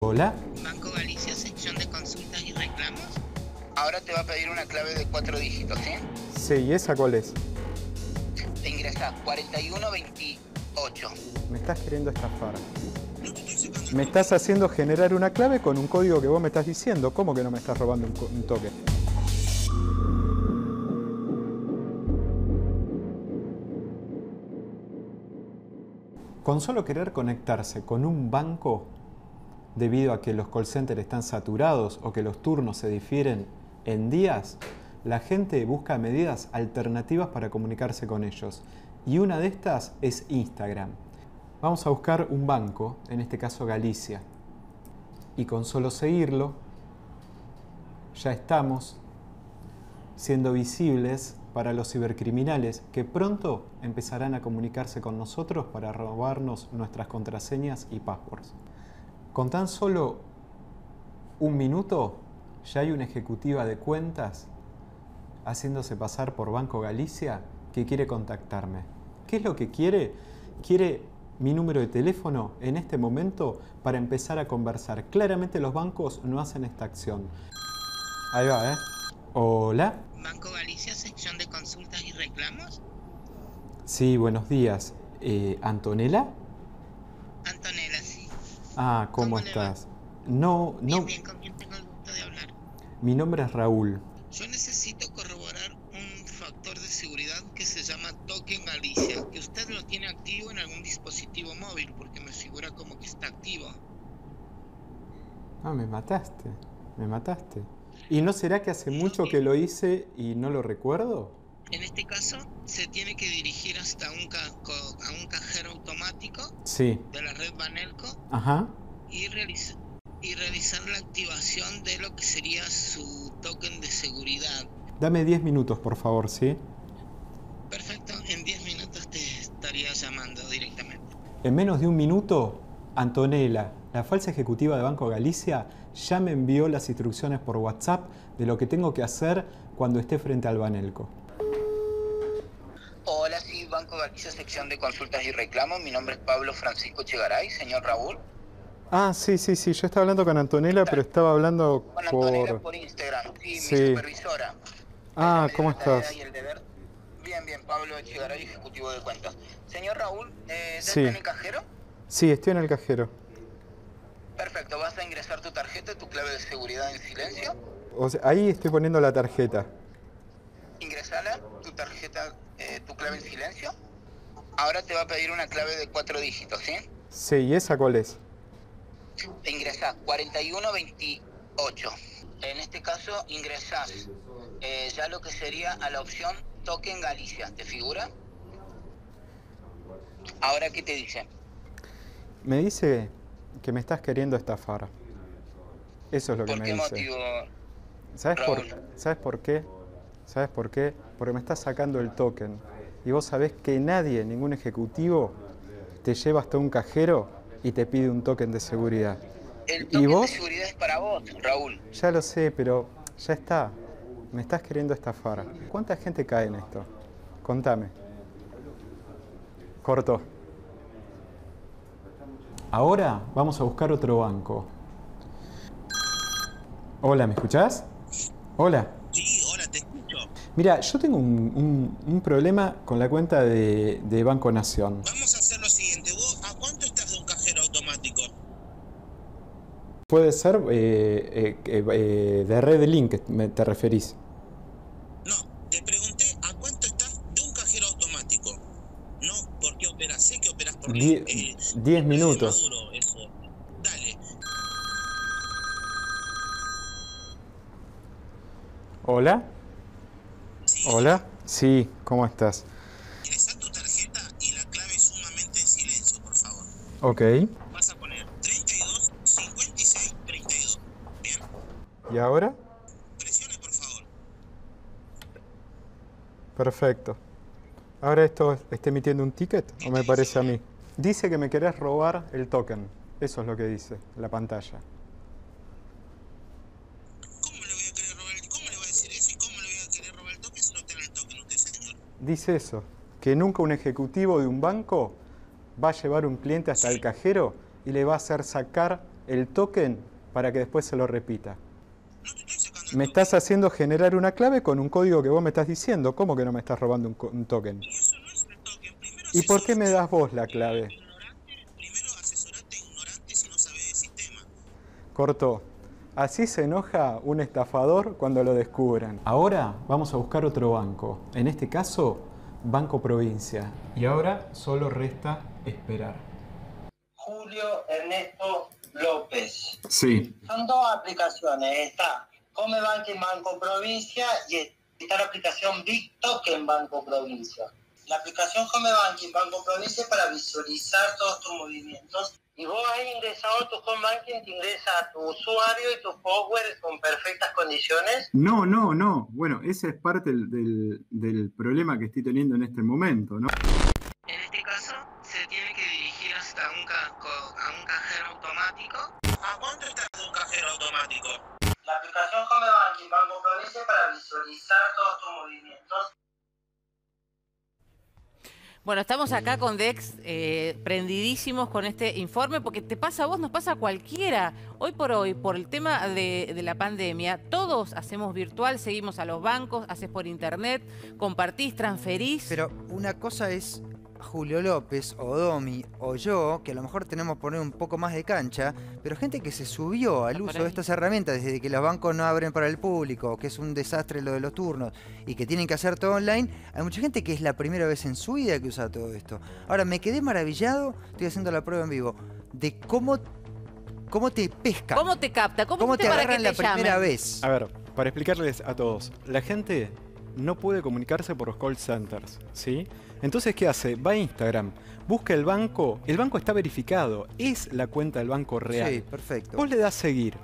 Hola. Banco Galicia, sección de consultas y reclamos. Ahora te va a pedir una clave de cuatro dígitos, ¿sí? Sí, ¿y esa cuál es? Te ingresa 4128. Me estás queriendo estafar. Me estás haciendo generar una clave con un código que vos me estás diciendo. ¿Cómo que no me estás robando un, toque? Con solo querer conectarse con un banco, debido a que los call centers están saturados o que los turnos se difieren en días, la gente busca medidas alternativas para comunicarse con ellos. Y una de estas es Instagram. Vamos a buscar un banco, en este caso Galicia. Y con solo seguirlo, ya estamos siendo visibles para los cibercriminales que pronto empezarán a comunicarse con nosotros para robarnos nuestras contraseñas y passwords. Con tan solo un minuto ya hay una ejecutiva de cuentas haciéndose pasar por Banco Galicia que quiere contactarme. ¿Qué es lo que quiere? Quiere mi número de teléfono en este momento para empezar a conversar. Claramente los bancos no hacen esta acción. Ahí va, ¿eh? Hola. Banco Galicia, sección de consultas y reclamos. Sí, buenos días. Eh, ¿Antonella? Ah, ¿cómo, estás? No, no. Bien, bien, ¿con quién tengo el gusto de hablar? Mi nombre es Raúl. Yo necesito corroborar un factor de seguridad que se llama Token Galicia, que usted lo tiene activo en algún dispositivo móvil, porque me figura como que está activo. Ah, me mataste. Me mataste. ¿Y no será que hace mucho que lo hice y no lo recuerdo? En este caso, se tiene que dirigir hasta un, ca- a un cajero automático Sí. de la red Banelco Ajá. y, realiza- y realizar la activación de lo que sería su token de seguridad. Dame 10 minutos, por favor, ¿sí? Perfecto, en 10 minutos te estaría llamando directamente. En menos de un minuto, Antonella, la falsa ejecutiva de Banco Galicia, ya me envió las instrucciones por WhatsApp de lo que tengo que hacer cuando esté frente al Banelco. Sección de consultas y reclamos. Mi nombre es Pablo Francisco Chegaray, señor Raúl. Ah, sí, sí, sí, yo estaba hablando con Antonella, pero estaba hablando Con Antonella por... Instagram, sí, Sí. mi supervisora. Ah, ¿cómo estás? y el deber. Bien, bien, Pablo Chegaray, ejecutivo de cuentas. Señor Raúl, eh, ¿ya Sí. en el cajero? Sí, estoy en el cajero. Perfecto, vas a ingresar tu tarjeta, tu clave de seguridad en silencio. O sea, ahí estoy poniendo la tarjeta. Ingresala, tu tarjeta, eh, tu clave en silencio. Ahora te va a pedir una clave de cuatro dígitos, ¿sí? Sí, ¿y esa cuál es? Te ingresa 4128. En este caso ingresás eh, ya lo que sería a la opción Token Galicia. ¿Te figura? Ahora, ¿qué te dice? Me dice que me estás queriendo estafar. Eso es lo que ¿Por me qué dice. motivo? ¿Sabes por? ¿Sabes por qué? ¿Sabes por qué? Porque me estás sacando el token. Y vos sabés que nadie, ningún ejecutivo, te lleva hasta un cajero y te pide un token de seguridad. El ¿Y token vos? de seguridad es para vos, Raúl. Ya lo sé, pero ya está. Me estás queriendo estafar. ¿Cuánta gente cae en esto? Contame. Corto. Ahora vamos a buscar otro banco. Hola, ¿me escuchás? Hola. Mira, yo tengo un, un- un problema con la cuenta de, de Banco Nación. Vamos a hacer lo siguiente. ¿Vos a cuánto estás de un cajero automático? Puede ser eh, eh, eh, de Red Link, te referís. No, te pregunté a cuánto estás de un cajero automático. No, ¿por qué operas? Sé que operas por Die- eh, diez es minutos. maduro eso. Dale. Hola. Hola. Sí, ¿cómo estás? Ingresá tu tarjeta y la clave sumamente en silencio, por favor. Ok. Vas a poner 32 56 32. Bien. ¿Y ahora? Presione, por favor. Perfecto. ¿Ahora esto está emitiendo un ticket o me parece a mí? Dice que me querés robar el token. Eso es lo que dice la pantalla. Dice eso, que nunca un ejecutivo de un banco va a llevar un cliente hasta el cajero y le va a hacer sacar el token para que después se lo repita. Me estás haciendo generar una clave con un código que vos me estás diciendo. ¿Cómo que no me estás robando un, un token? Y eso no es el token. Primero ¿Y por qué me das vos la clave? ignorante. Primero asesorate ignorante si no sabes de sistema. Cortó. Así se enoja un estafador cuando lo descubran. Ahora vamos a buscar otro banco. En este caso, Banco Provincia. Y ahora solo resta esperar. Julio Ernesto López. Sí. Son dos aplicaciones. Está Home Banking Banco Provincia y está la aplicación Big Token Banco Provincia. La aplicación Home Banking Banco Provincia es para visualizar todos tus movimientos. Y vos ahí ingresado tu Home Banking, te ingresa a tu usuario y tu software con perfectas condiciones. No, no, no. Bueno, ese es parte del, del- del problema que estoy teniendo en este momento, ¿no? En este caso, se tiene que dirigir hasta un, a un cajero automático. ¿A cuánto está un cajero automático? La aplicación Home Banking Banco Provincia para visualizar todos tus movimientos. Bueno, estamos acá con Dex eh, prendidísimos con este informe porque te pasa a vos, nos pasa a cualquiera. Hoy por hoy, por el tema de, de la pandemia, todos hacemos virtual, seguimos a los bancos, haces por internet, compartís, transferís. Pero una cosa es Julio López o Domi o yo, que a lo mejor tenemos que poner un poco más de cancha, pero gente que se subió al uso de estas herramientas desde que los bancos no abren para el público, que es un desastre lo de los turnos y que tienen que hacer todo online, hay mucha gente que es la primera vez en su vida que usa todo esto. Ahora, me quedé maravillado, estoy haciendo la prueba en vivo, de cómo, cómo te pescan, ¿Cómo te capta? ¿Cómo, cómo te para agarran la te primera vez. A ver, para explicarles a todos, la gente no puede comunicarse por los call centers, ¿sí? Entonces, ¿qué hace? Va a Instagram, busca el banco, el banco está verificado, es la cuenta del banco real. Sí, perfecto. Vos le das seguir.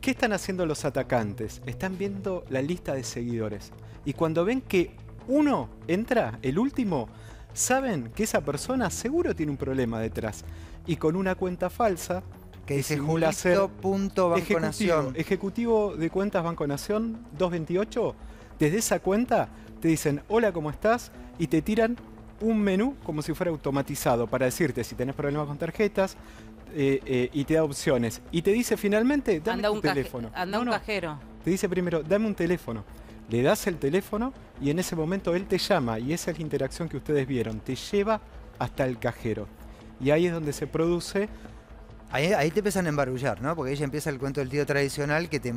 ¿Qué están haciendo los atacantes? Están viendo la lista de seguidores. Y cuando ven que uno entra, el último, saben que esa persona seguro tiene un problema detrás. Y con una cuenta falsa, que dice ser Julito punto Banco ejecutivo, Nación. ejecutivo de cuentas Banco Nación 228, desde esa cuenta te dicen, hola, ¿cómo estás? Y te tiran un menú como si fuera automatizado para decirte si tenés problemas con tarjetas eh, eh, y te da opciones. Y te dice finalmente, dame Anda un, teléfono. anda No, un no, cajero. te dice primero, dame un teléfono. Le das el teléfono y en ese momento él te llama y esa es la interacción que ustedes vieron. Te lleva hasta el cajero. Y ahí es donde se produce Ahí, ahí te empiezan a embarullar, ¿no? Porque ahí ya empieza el cuento del tío tradicional que te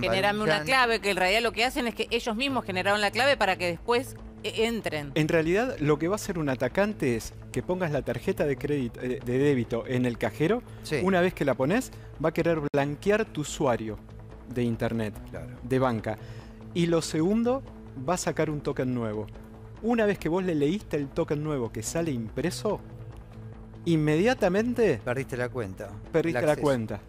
Generame una clave, que en realidad lo que hacen es que ellos mismos generaron la clave para que después eh, entren. En realidad, lo que va a hacer un atacante es que pongas la tarjeta de crédito eh, de débito en el cajero. Sí, Una vez que la pones, va a querer blanquear tu usuario de internet, claro. de banca. Y lo segundo, va a sacar un token nuevo. Una vez que vos le leíste el token nuevo que sale impreso, inmediatamente Perdiste la cuenta. perdiste la cuenta.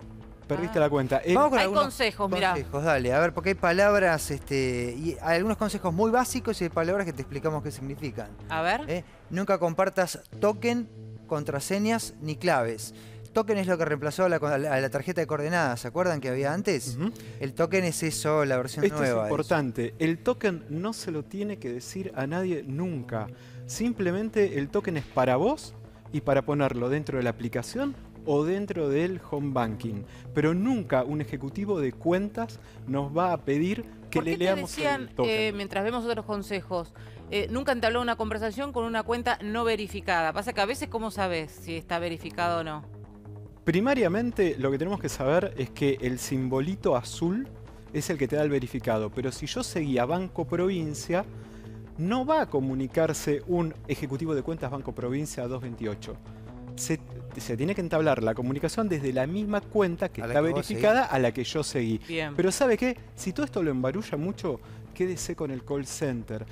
Perdiste Ah. la cuenta. El- Vamos con Hay algunos consejos, mira. consejos, dale. A ver, porque hay palabras, este, y hay algunos consejos muy básicos y hay palabras que te explicamos qué significan. A ver. ¿eh? Nunca compartas token, contraseñas ni claves. Token es lo que reemplazó a la, a tarjeta de coordenadas, ¿se acuerdan que había antes? El token es eso, la versión Esto nueva. es eso. importante. El token no se lo tiene que decir a nadie nunca. Simplemente el token es para vos y para ponerlo dentro de la aplicación o dentro del home banking. Pero nunca un ejecutivo de cuentas nos va a pedir que ¿Por le qué te leamos decían, el token. eh, mientras vemos otros consejos, eh, nunca entabló una conversación con una cuenta no verificada? Pasa que a veces, ¿cómo sabes si está verificado o no? Primariamente lo que tenemos que saber es que el simbolito azul es el que te da el verificado, pero si yo seguía Banco Provincia, no va a comunicarse un ejecutivo de cuentas Banco Provincia 228. Se, se tiene que entablar la comunicación desde la misma cuenta que A está que verificada a la que yo seguí. Bien. Pero ¿sabe qué? Si todo esto lo embarulla mucho, quédese con el call center.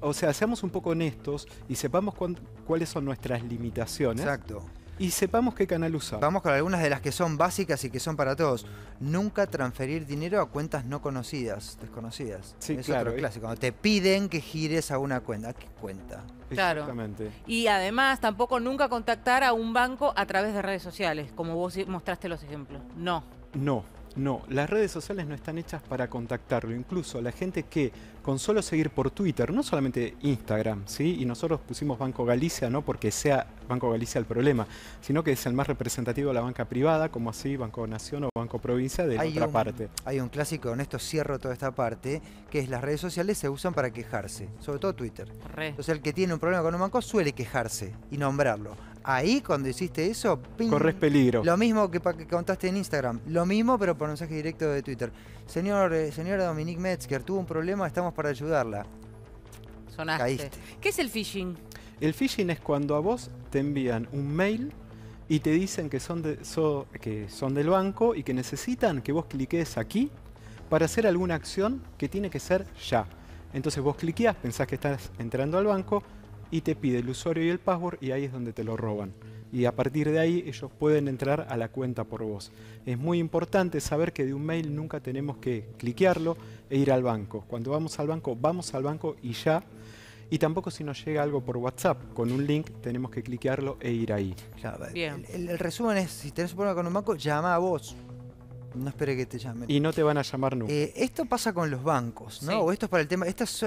O sea, seamos un poco honestos y sepamos cuán- cuáles son nuestras limitaciones Exacto. Y sepamos qué canal usar. Vamos con algunas de las que son básicas y que son para todos. Nunca transferir dinero a cuentas no conocidas, desconocidas. Sí, es claro, otro clásico. Cuando te piden que gires a una cuenta. ¿A qué cuenta? Claro. Exactamente. Y además, tampoco nunca contactar a un banco a través de redes sociales, como vos mostraste los ejemplos. No. No. No, las redes sociales no están hechas para contactarlo. Incluso la gente que con solo seguir por Twitter, no solamente Instagram, ¿sí? Y nosotros pusimos Banco Galicia no porque sea Banco Galicia el problema, sino que es el más representativo de la banca privada, como así Banco Nación o Banco Provincia de la Hay otra un- parte. Hay un clásico, con esto cierro toda esta parte, que es las redes sociales se usan para quejarse, sobre todo Twitter. Re. Entonces el que tiene un problema con un banco suele quejarse y nombrarlo. Ahí cuando hiciste eso, ping, Corres peligro. Lo mismo que, que contaste en Instagram, lo mismo pero por mensaje directo de Twitter. Señor, eh, señora Dominique Metzger, tuvo un problema, estamos para ayudarla. Sonaste. Caíste. ¿Qué es el phishing? El phishing es cuando a vos te envían un mail y te dicen que son, de- so- que son del banco y que necesitan que vos cliques aquí para hacer alguna acción que tiene que ser ya. Entonces vos cliqueás, pensás que estás entrando al banco y te pide el usuario y el password y ahí es donde te lo roban. Y a partir de ahí ellos pueden entrar a la cuenta por vos. Es muy importante saber que de un mail nunca tenemos que cliquearlo e ir al banco. Cuando vamos al banco, vamos al banco y ya. Y tampoco si nos llega algo por WhatsApp con un link, tenemos que cliquearlo e ir ahí. Bien. El, el- el resumen es, si tenés un problema con un banco, llama a vos. No espere que te llamen. Y no te van a llamar nunca. Eh, esto pasa con los bancos, ¿no? Sí. O esto es para el tema, esta es